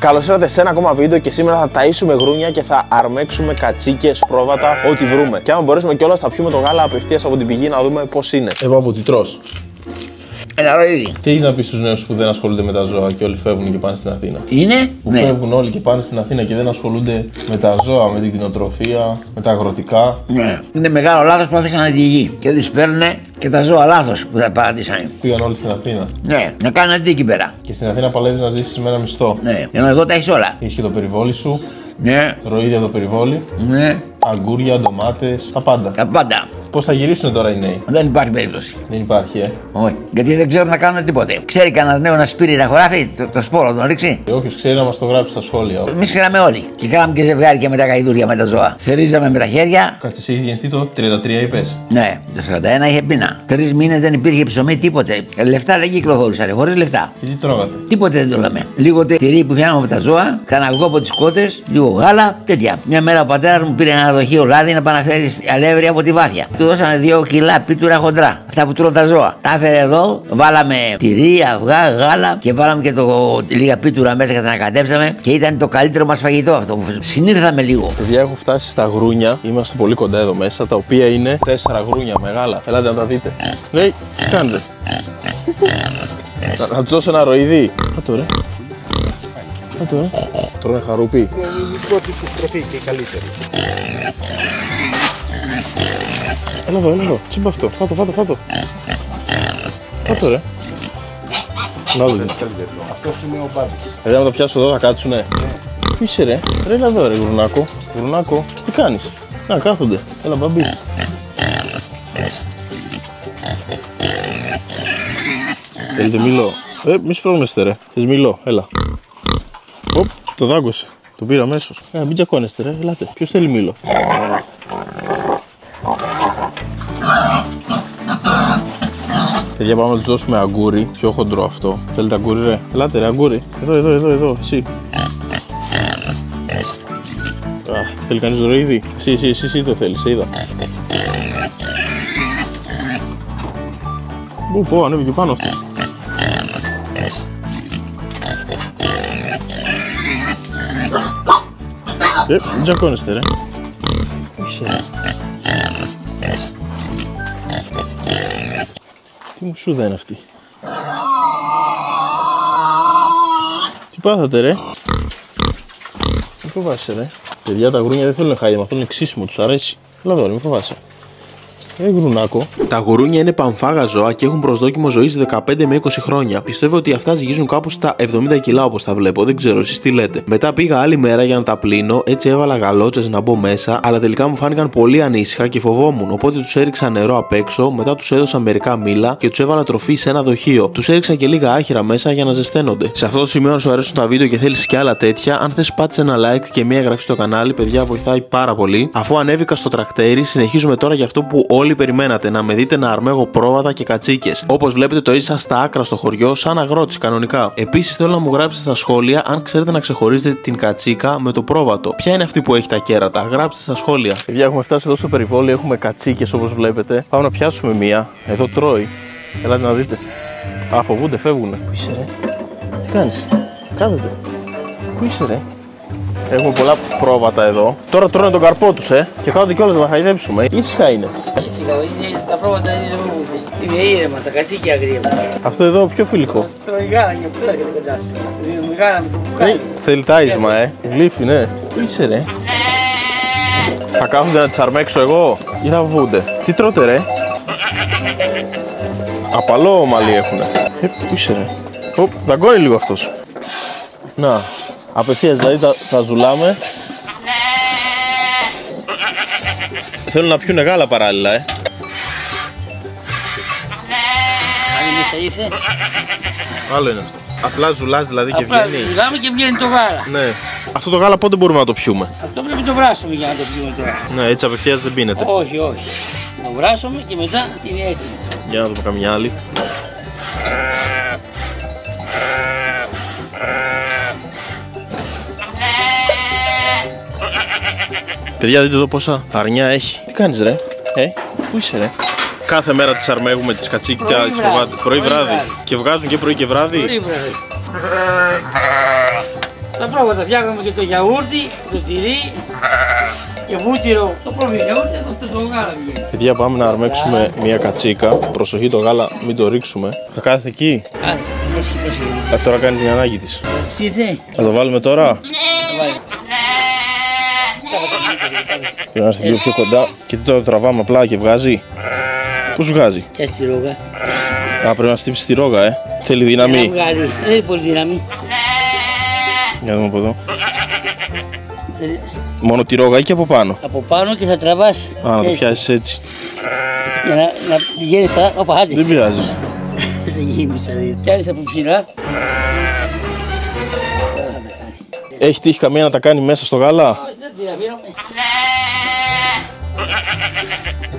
Καλώς ήρθατε σε ένα ακόμα βίντεο και σήμερα θα ταΐσουμε γρούνια και θα αρμέξουμε κατσίκες, πρόβατα, ό,τι βρούμε. Και αν μπορέσουμε κιόλας θα πιούμε το γάλα απευθείας από την πηγή να δούμε πώς είναι. Εγώ από τι τρως. Ένα ροίδι. Τι έχεις να πεις στους νέους που δεν ασχολούνται με τα ζώα και όλοι φεύγουν και πάνε στην Αθήνα; Είναι, Που ναι. φεύγουν όλοι και πάνε στην Αθήνα και δεν ασχολούνται με τα ζώα, με την κτηνοτροφία, με τα αγροτικά; ναι. Είναι μεγάλο λάθος που άφησαν τη γη. Και του παίρνουν και τα ζώα λάθος που τα παρατήσανε. Πήγαν όλοι στην Αθήνα. Ναι, να κάνουν τι εκεί πέρα. Και στην Αθήνα παλεύεις να ζήσεις με ένα μισθό. Ναι, ενώ εδώ τα έχει όλα. Έχεις και το περιβόλι σου, Ναι, ροίδια το περιβόλι, ναι, αγκούρια, ντομάτες, τα πάντα. τα πάντα. Πώς θα γυρίσουν τώρα οι νέοι; Δεν υπάρχει περίπτωση. Δεν υπάρχει, ε. Όχι. Γιατί δεν ξέρουν να κάνουν τίποτε. Ξέρει κανένας νέο να σπείρει να χωράφει το, το σπόρο, τον ρίξει; Όποιος ξέρει να μας το γράψει στα σχόλια. Εμείς ξέραμε όλοι. Και κάναμε και ζευγάρια με τα γαϊδούρια με τα ζώα. Θερίζαμε με τα χέρια. Κάτσε, εσύ έχεις γεννηθεί το 33, είπες. Ναι, το 41 είχε πείνα. Τρεις μήνες δεν υπήρχε ψωμί, τίποτε. Λεφτά δεν κυκλοφορούσαν, χωρίς λεφτά. Και τι τρώγατε; Τίποτε δεν το λέμε. Λίγο τε- τυρί που φτιάχναμε από τα ζώα, κανένα από τις κότες, λίγο γάλα, τέτοια. Μια μέρα ο πατέρας μου πήρε ένα δοχείο λάδι να παναφέρει αλεύρι από τη βάθια. Του δώσανε δύο κιλά πίτουρα χοντρά. Αυτά που τρώνε τα ζώα. Τα έφερε εδώ, βάλαμε τυρί, αυγά, γάλα και βάλαμε και το, λίγα πίτουρα μέσα και τα ανακατέψαμε και ήταν το καλύτερο μας φαγητό αυτό. Συνήρθαμε λίγο. Παιδιά, έχω φτάσει στα γρούνια. Είμαστε πολύ κοντά εδώ μέσα, τα οποία είναι τέσσερα γρούνια μεγάλα. Ελάτε να τα δείτε; Ναι, τι κάνετε. να, να τους δώσω ένα ροίδι. Κάτω ρε. Κάτω ρε. Τρώνε χαρούπι. η πρώτη του τροφή και η καλύτερη. Έλα εδώ, έλα εδώ. Τσίμπα αυτό. Φάτο, φάτο, φάτο. Φάτο ρε. Να δούμε. Αυτός είναι ο Μπάμπης. Δηλαδή, να το πιάσω εδώ, θα κάτσουνε. Πού είσαι ρε; Ρε, έλα εδώ ρε, γουρνάκο. Γουρνάκο, τι κάνεις; Να, κάθονται. Έλα, μπαμπί. Θέλετε μήλο; Ε, μη σπρώχνεστε ρε. Θες μήλο, έλα. Οπ, το δάγκωσε. Το πήρα αμέσως. Ε, μην τσακώνεστε ρε, ελάτε. Ποιος θέλει μήλο; Παιδιά, πάμε να τους δώσουμε αγκούρι, πιο χοντρό αυτό. Θέλετε αγκούρι, ρε; Ελάτε, ρε, αγκούρι. Εδώ, εδώ, εδώ, εδώ, εσύ. Α, θέλει κανείς ροίδι. Εσύ, εσύ, εσύ, εσύ το θέλεις, σε είδα. Πού, πω, ανέβηκε πάνω αυτό. Ε, μην τζακώνεστε, ρε. Πού Τι μουσούδα είναι αυτή. Τι πάθατε ρε; Μην φοβάσαι ρε. Παιδιά τα γρούνια δεν θέλουν χάιδεμα, θέλουν ξύσιμο, τους αρέσει. Έλα εδώ ρε, μην φοβάσαι. Ε, γρουνάκο. Τα γουρούνια είναι πανφάγα ζώα και έχουν προσδόκιμο ζωής 15 με 20 χρόνια. Πιστεύω ότι αυτά ζυγίζουν κάπου στα 70 κιλά όπως τα βλέπω. Δεν ξέρω εσείς τι λέτε. Μετά πήγα άλλη μέρα για να τα πλύνω, έτσι έβαλα γαλότσες να μπω μέσα, αλλά τελικά μου φάνηκαν πολύ ανήσυχα και φοβόμουν. Οπότε τους έριξα νερό απ' έξω, μετά τους έδωσα μερικά μήλα και τους έβαλα τροφή σε ένα δοχείο. Τους έριξα και λίγα άχυρα μέσα για να ζεσταίνονται. Σε αυτό το σημείο, αν σου αρέσουν τα βίντεο και θέλεις και άλλα τέτοια, αν θες πάτσε ένα like και μια εγγραφή στο κανάλι, παιδιά βοηθάει πάρα πολύ. Αφού ανέβηκα στο τρακτέρι, συνεχίζουμε τώρα για αυτό που όλοι περιμένατε, να με δείτε να αρμέγω πρόβατα και κατσίκες. Όπως βλέπετε, το έζησα στα άκρα στο χωριό, σαν αγρότης κανονικά. Επίσης, θέλω να μου γράψετε στα σχόλια αν ξέρετε να ξεχωρίζετε την κατσίκα με το πρόβατο. Ποια είναι αυτή που έχει τα κέρατα, γράψτε στα σχόλια. Παιδιά, έχουμε φτάσει εδώ στο περιβόλι, έχουμε κατσίκες όπως βλέπετε. Πάμε να πιάσουμε μία. Εδώ τρώει. Ελάτε να δείτε. Α, φοβούνται, φεύγουνε. Πού είσαι, ρε; Τι κάνεις, κάθετε. Πού είσαι, ρε; Έχουμε πολλά πρόβατα εδώ. Τώρα τρώνε τον καρπό τους, ε. Και κάθονται κιόλας να τα χαϊδέψουμε. Ήσυχα είναι. Ήσυχα, είναι- τα πρόβατα είναι ζευγούνται. Είναι ήρεμα, τα κατσίκια αγρία. Αυτό εδώ πιο φιλικό. Τρώει γάλα για πού έρχεται κοντά σου. Είναι γάλα με το Ε, μπουκάλι. θέλει τάισμα, ε. Γλύφει, ναι. Πού είσαι, ρε; Θα κάθονται να τις αρμέξω εγώ ή θα φοβούνται. Τι τρώτε, ρε; Απαλό μαλλί έχουνε. Ε, πού είσαι, ρε; Οπ, δαγκώνει λίγο αυτός. Να, απευθείας δηλαδή τα, τα ζουλάμε. Θέλουν να πιούνε γάλα παράλληλα, ε. Αν μέσα ήρθε, Άλλο είναι αυτό. Απλά ζουλάς δηλαδή και απλά βγαίνει. μιλάμε και βγαίνει το γάλα. Ναι. Αυτό το γάλα πότε μπορούμε να το πιούμε; Αυτό πρέπει να το βράσουμε για να το πιούμε τώρα. Ναι, έτσι απευθείας δεν πίνεται. Όχι, όχι. Το βράσουμε και μετά είναι έτοιμο. Για να δούμε καμιά άλλη. Παιδιά, δείτε εδώ πόσα αρνιά έχει. Τι κάνεις ρε, ε, πού είσαι ρε; Κάθε μέρα τις αρμέγουμε τις κατσίκια, Πρωί τις βράδυ. φοβάται. Πρωί Πρωί βράδυ. βράδυ. Και βγάζουν και πρωί και βράδυ. Πολύ βράδυ. Τα πρόβατα φτιάχνουμε και το γιαούρτι, το τυρί και βούτυρο. Το πρώτο γιαούρτι, το, το, το γάλα βγαίνει. Παιδιά, πάμε να αρμέξουμε μια κατσίκα. Προσοχή το γάλα, μην το ρίξουμε. Θα κάθεται εκεί. Α, πρόσεχε, πρόσεχε. Α, τώρα κάνει την ανάγκη της. Ήρθε. Θα το βάλουμε τώρα; Θα βάλει. Πρέπει να είμαστε λίγο πιο κοντά. Και τι τώρα το τραβάμε απλά και βγάζει. Πώ βγάζει; Και στη ρόγα. Α, πρέπει να στύψει τη ρόγα, ε. Θέλει Για να δύναμη. βγάλει. Δεν είναι πολύ δύναμη. Για να δούμε από εδώ. Ε, Μόνο τη ρόγα ή και από πάνω; Από πάνω και θα τραβάς. Α, να το έτσι, πιάσεις έτσι. Για να, να πηγαίνεις στα... Όπα, άντε. Δεν πειράζει. Σε γύμισα. δηλαδή. Πιάνεις από ψηλά. Έχει τύχει καμία να τα κάνει μέσα στο γάλα; Όχι, δεν την αφήνω.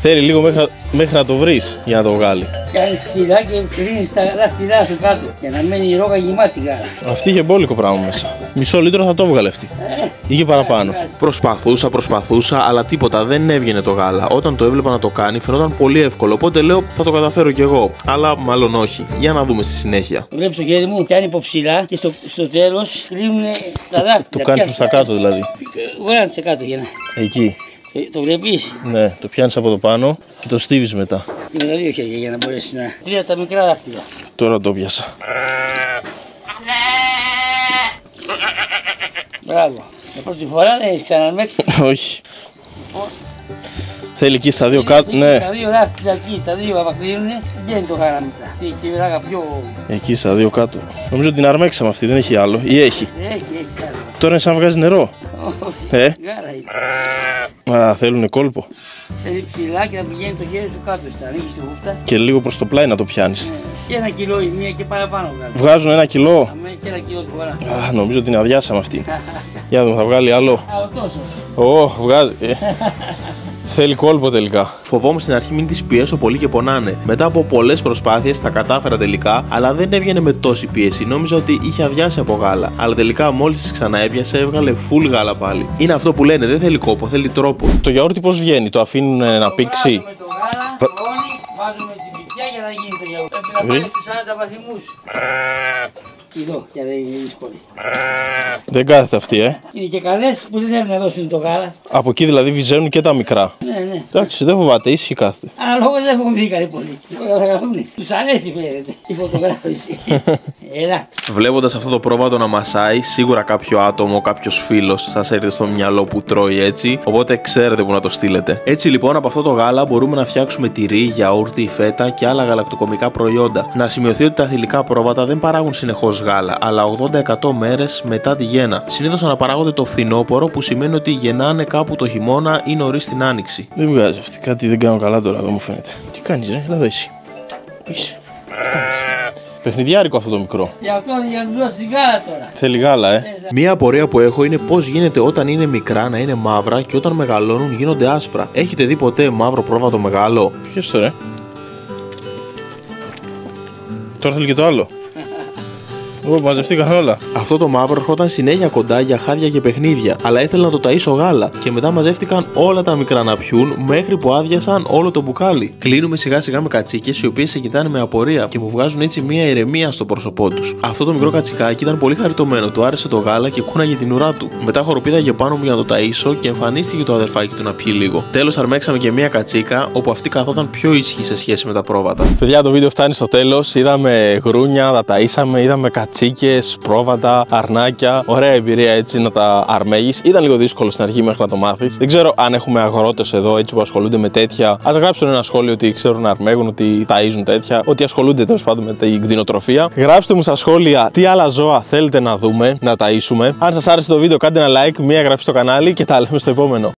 Θέλει λίγο μέχρι, να- μέχρι να το βρεις για να το βγάλει. Κάνεις ψηλά και κρίνεις τα δάχτυλά σου κάτω. Για να μένει η ρόγα γεμάτη γάλα. Αυτή είχε μπόλικο πράγμα μέσα. Μισό λίτρο θα το έβγαλε αυτή. Ε, Είχε παραπάνω. Προσπαθούσα, προσπαθούσα, αλλά τίποτα δεν έβγαινε το γάλα. Όταν το έβλεπα να το κάνει, φαινόταν πολύ εύκολο. Οπότε λέω θα το καταφέρω κι εγώ. Αλλά μάλλον όχι. Για να δούμε στη συνέχεια. Βλέπεις το χέρι μου, κάνει από ψηλά και στο, στο τέλος κλείνουν τα δάχτυλα. Το κάνει προς τα κάτω δηλαδή. Βγάλε σε κάτω για να. Εκεί. Ε, το βλέπεις; Ναι, το πιάνεις από το πάνω και το στίβεις μετά. Και με τα δύο χέρια για να μπορέσεις να. Τρία τα μικρά δάχτυλα. Τώρα το πιάσα. Μπράβο. Για πρώτη φορά δεν έχεις ξαναμέξει. όχι. Θέλει εκεί στα δύο κάτω. Ναι, Τα δύο δάχτυλα εκεί, τα δύο απακλίνουν, βγαίνει το γάλα μετά. Και και ράγα πιο. εκεί στα δύο κάτω. Νομίζω ότι την αρμέξαμε αυτή, δεν έχει άλλο. Ή έχει. Έχει, έχει γάλα. Τώρα είναι σαν να βγάζει νερό. Όχι, Ε, Γάλα είναι. α, θέλουνε κόλπο. Θέλει ψηλά και να πηγαίνει το χέρι σου κάτω. Στα ανοίγεις τη χούφτα. Και λίγο προς το πλάι να το πιάνεις. Ε, Και ένα κιλό η μία και παραπάνω βγάλει. Βγάζουν ένα κιλό. Αμέ και ένα κιλό τη φορά. Α, νομίζω ότι την αδειάσαμε αυτή. Για να δούμε, θα βγάλει άλλο. Αλλά τόσος. Ω, βγάζει. Ε. Θέλει κόλπο τελικά. Φοβόμουν στην αρχή μην τι πιέσω πολύ και πονάνε. Μετά από πολλές προσπάθειες τα κατάφερα τελικά, αλλά δεν έβγαινε με τόση πίεση. Νόμιζα ότι είχε αδειάσει από γάλα. Αλλά τελικά μόλις τι ξαναέπιασε, έβγαλε full γάλα πάλι. Είναι αυτό που λένε, δεν θέλει κόπο, θέλει τρόπο. Το γιαούρτι πώς βγαίνει, το αφήνουν ε, να πήξει; Βάζουμε το γάλα, το όνι, βάζουμε την πιτιά για να γίνει το γιαούρτι. Πρέπει να Βρει. πάει στους 40 βαθμούς. Κιλό, και δεν είναι δύσκολη. Δεν κάθεται αυτή, ε. Είναι και καλές που δεν θέλουν να δώσουν το γάλα. Από εκεί δηλαδή βυζένουν και τα μικρά. Ναι, ναι. Εντάξει, δεν φοβάται, ήσυχη κάθεται. Αναλόγως δεν φοβηθήκανε πολύ. Τίποτα θα καθούν. Τους αρέσει φαίνεται η φωτογράφηση. Έλα. Βλέποντας αυτό το πρόβατο να μασάει, σίγουρα κάποιο άτομο, κάποιος φίλος σα έρθει στο μυαλό που τρώει έτσι, οπότε ξέρετε που να το στείλετε. Έτσι λοιπόν, από αυτό το γάλα μπορούμε να φτιάξουμε τυρί, γιαούρτι, φέτα και άλλα γαλακτοκομικά προϊόντα. Να σημειωθεί ότι τα θηλυκά πρόβατα δεν παράγουν συνεχώς γάλα, αλλά 80% μέρες μετά τη γέννα. Συνήθως αναπαράγονται το φθινόπωρο, που σημαίνει ότι γεννάνε κάπου το χειμώνα ή νωρίς την άνοιξη. Δεν βγάζει αυτή, κάτι δεν κάνω καλά τώρα, δεν μου φαίνεται. Τι κάνεις, ρε, έλα εδώ εσύ. Πού είσαι, τι κάνεις; Παιχνιδιάρικο αυτό το μικρό. Γι' αυτό για να του δώσει γάλα τώρα. Θέλει γάλα, ε. Μία απορία που έχω είναι πώς γίνεται όταν είναι μικρά να είναι μαύρα και όταν μεγαλώνουν γίνονται άσπρα. Έχετε δει ποτέ μαύρο πρόβατο μεγάλο; Ποιος τώρα, ε; Τώρα θέλει και το άλλο. Εγώ μαζευτήκαν όλα; Αυτό το μαύρο ερχόταν συνέχεια κοντά για χάδια και παιχνίδια, αλλά ήθελα να το ταΐσω γάλα και μετά μαζεύτηκαν όλα τα μικρά να πιούν μέχρι που άδειασαν όλο το μπουκάλι. Κλείνουμε σιγά σιγά με κατσίκες οι οποίες σε κοιτάνε με απορία και μου βγάζουν έτσι μια ηρεμία στο πρόσωπό τους. Αυτό το μικρό κατσικάκι ήταν πολύ χαριτωμένο, του άρεσε το γάλα και κούναγε την ουρά του. Μετά χοροπήδαγε πάνω μου για να το ταΐσω και εμφανίστηκε το αδερφάκι του να πιει λίγο. Τέλος αρμέξαμε και μια κατσίκα όπου αυτή καθόταν πιο ήσυχη σε σχέση με τα πρόβατα. Παιδιά, το βίντεο φτάνει στο τέλος. Είδαμε γρούνια, τα ταΐσαμε, είδαμε κατσίκε, πρόβατα, αρνάκια. Ωραία εμπειρία έτσι να τα αρμέγεις. Ήταν λίγο δύσκολο στην αρχή μέχρι να το μάθεις. Δεν ξέρω αν έχουμε αγρότες εδώ έτσι που ασχολούνται με τέτοια. Α γράψουν ένα σχόλιο ότι ξέρουν να αρμέγουν, ότι ταΐζουν τέτοια, ότι ασχολούνται τέλος πάντων με την κτηνοτροφία. Γράψτε μου στα σχόλια τι άλλα ζώα θέλετε να δούμε, να ταΐσουμε. Αν σας άρεσε το βίντεο, κάντε ένα like, μία εγγραφή στο κανάλι και τα λέμε στο επόμενο.